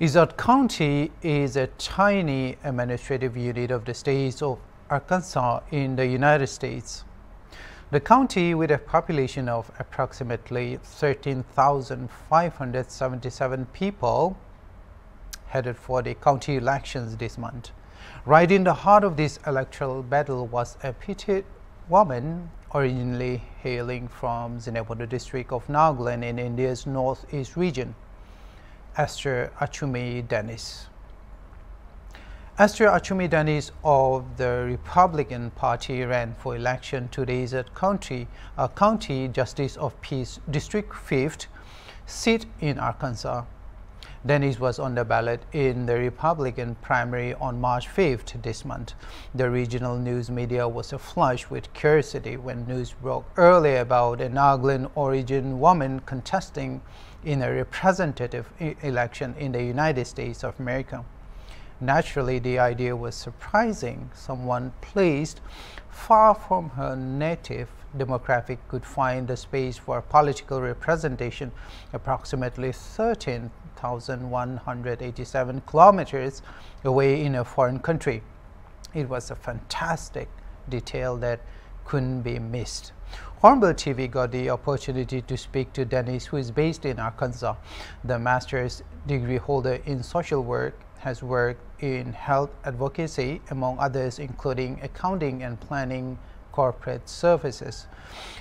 Izard County is a tiny administrative unit of the state of Arkansas in the United States. The county, with a population of approximately 13,577 people, headed for the county elections this month. Right in the heart of this electoral battle was a petite woman originally hailing from Zunheboto district of Nagaland in India's northeast region. Esther Achumi Dennis. Esther Achumi Dennis of the Republican Party ran for election to the Izard County, a County Justice of Peace District 5th seat in Arkansas. Dennis was on the ballot in the Republican primary on March 5th this month. The regional news media was aflush with curiosity when news broke early about a Nagaland origin woman contesting in a representative election in the United States of America. Naturally, the idea was surprising. Someone placed far from her native demographic could find the space for political representation approximately 13,187 kilometers away in a foreign country. It was a fantastic detail that couldn't be missed. Hornbill TV got the opportunity to speak to Dennis, who is based in Arkansas. The master's degree holder in social work has worked in health advocacy, among others, including accounting and planning corporate services.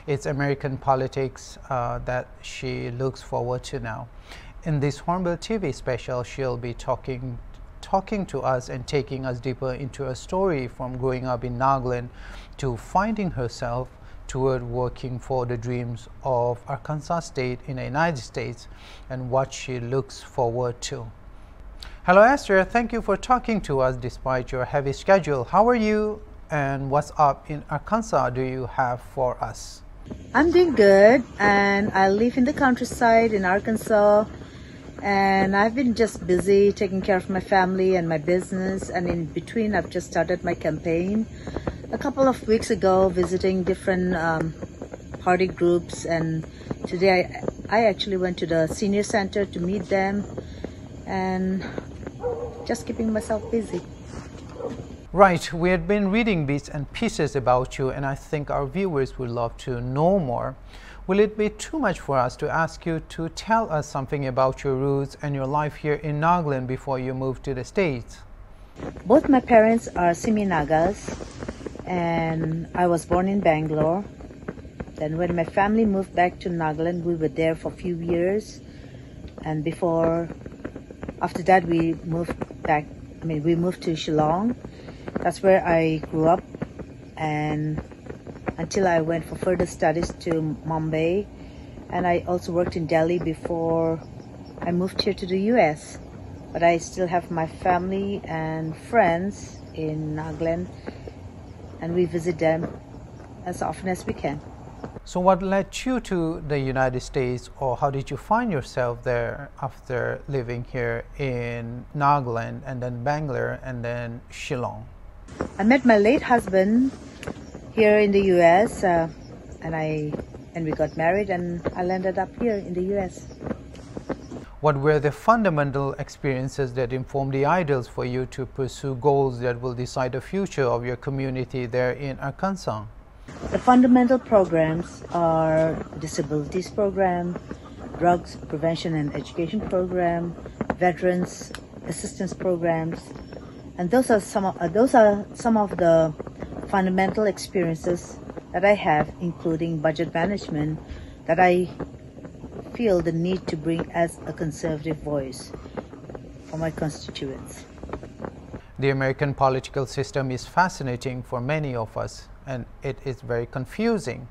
It's American politics uh, that she looks forward to now. In this Hornbill TV special, she'll be talking talking to us and taking us deeper into a story from growing up in Nagaland to finding herself toward working for the dreams of Arkansas State in the United States and what she looks forward to. Hello Esther, thank you for talking to us despite your heavy schedule. How are you and what's up in Arkansas do you have for us? I'm doing good and I live in the countryside in Arkansas. And I've been just busy taking care of my family and my business. And in between I've just started my campaign. A couple of weeks ago visiting different um, party groups. And today I, I actually went to the senior center to meet them. And just keeping myself busy. Right, we had been reading bits and pieces about you and I think our viewers would love to know more. Will it be too much for us to ask you to tell us something about your roots and your life here in Nagaland before you moved to the States? Both my parents are Sumi Nagas and I was born in Bangalore. Then when my family moved back to Nagaland, we were there for a few years. And before, after that, we moved back, I mean, we moved to Shillong. That's where I grew up. And until I went for further studies to Mumbai. And I also worked in Delhi before I moved here to the US. But I still have my family and friends in Nagaland, and we visit them as often as we can. So, what led you to the United States, or how did you find yourself there after living here in Nagaland and then Bangalore and then Shillong? I met my late husband here in the U.S. Uh, and I and we got married, and I landed up here in the U.S. What were the fundamental experiences that informed the ideals for you to pursue goals that will decide the future of your community there in Arkansas? The fundamental programs are disabilities program, drugs prevention and education program, veterans assistance programs, and those are some of, uh, those are some of the fundamental experiences that I have, including budget management, that I feel the need to bring as a conservative voice for my constituents. The American political system is fascinating for many of us and it is very confusing.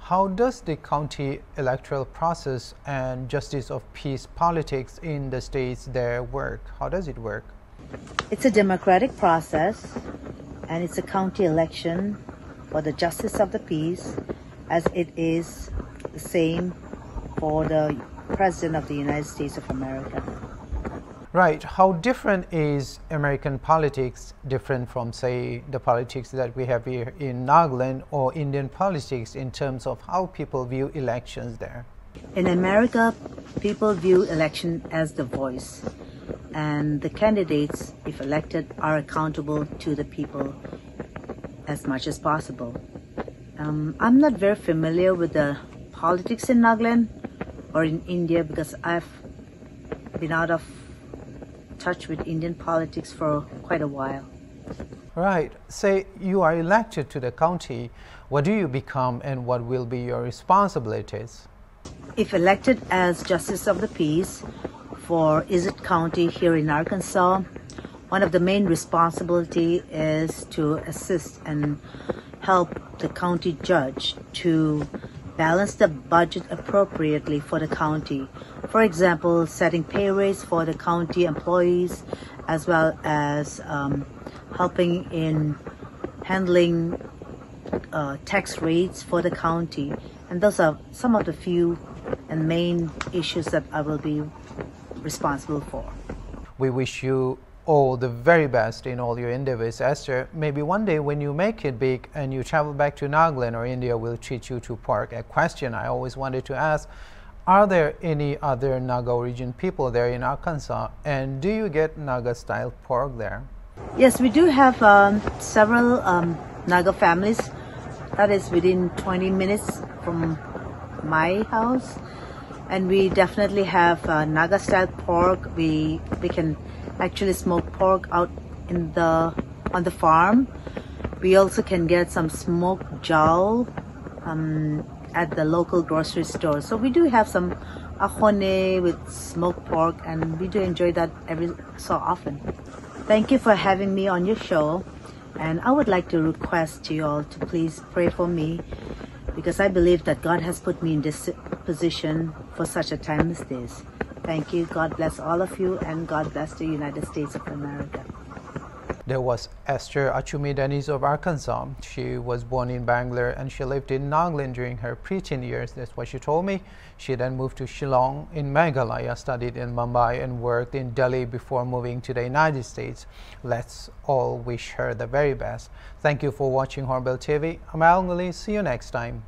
How does the county electoral process and justice of peace politics in the states there work? How does it work? It's a democratic process and it's a county election for the justice of the peace as it is the same for the president of the United States of America. Right. How different is American politics different from, say, the politics that we have here in Nagaland or Indian politics in terms of how people view elections there? In America, people view election as the voice. And the candidates, if elected, are accountable to the people as much as possible. Um, I'm not very familiar with the politics in Nagaland or in India because I've been out of touch with Indian politics for quite a while. Right. Say you are elected to the county. What do you become and what will be your responsibilities? If elected as Justice of the Peace for Izard County here in Arkansas, one of the main responsibility is to assist and help the county judge to balance the budget appropriately for the county. For example, setting pay rates for the county employees, as well as um, helping in handling uh, tax rates for the county. And those are some of the few and main issues that I will be responsible for. We wish you all the very best in all your endeavors, Esther. Maybe one day when you make it big and you travel back to Nagaland or India, we'll treat you to pork. A question I always wanted to ask, are there any other Naga origin people there in Arkansas and do you get Naga style pork there? Yes, we do have um, several um, Naga families that is within 20 minutes from my house and we definitely have uh, Naga style pork. We we can actually smoke pork out in the on the farm. We also can get some smoked jowl um, at the local grocery store. So we do have some axone with smoked pork, and we do enjoy that every so often. Thank you for having me on your show, and I would like to request you all to please pray for me because I believe that God has put me in this position for such a time as this. Thank you. God bless all of you, and God bless the United States of America. There was Esther Achumi Dennis of Arkansas. She was born in Bangalore and she lived in Nagaland during her preteen years. That's what she told me. She then moved to Shillong in Meghalaya, studied in Mumbai, and worked in Delhi before moving to the United States. Let's all wish her the very best. Thank you for watching Hornbill TV. I'm Al See you next time.